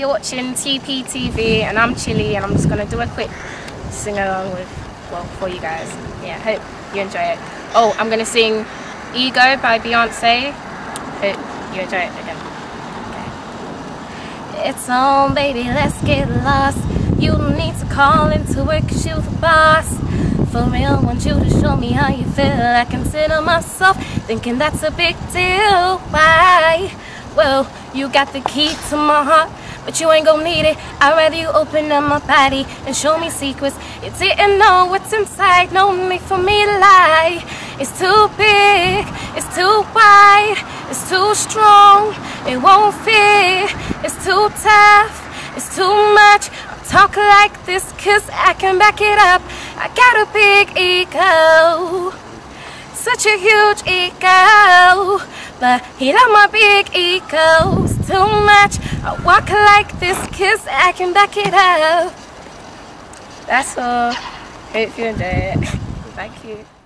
you're watching TPTV and I'm Chilli and I'm just gonna do a quick sing along with, well, for you guys. Yeah, hope you enjoy it. Oh, I'm gonna sing Ego by Beyonce. Hope you enjoy it again. Okay. It's on, baby, let's get lost. You need to call into work cause you're the boss. For real, want you to show me how you feel. I consider myself thinking that's a big deal. Why? Well, you got the key to my heart, but you ain't gonna need it. I'd rather you open up my body and show me secrets. You didn't know what's inside, no need for me to lie. It's too big, it's too wide, it's too strong, it won't fit. It's too tough, it's too much. I talk like this cause I can back it up. I got a big ego, such a huge ego. But he love my big egos too much. I walk like this, kiss, I can back it up. That's all. Hope you enjoy it. Thank you.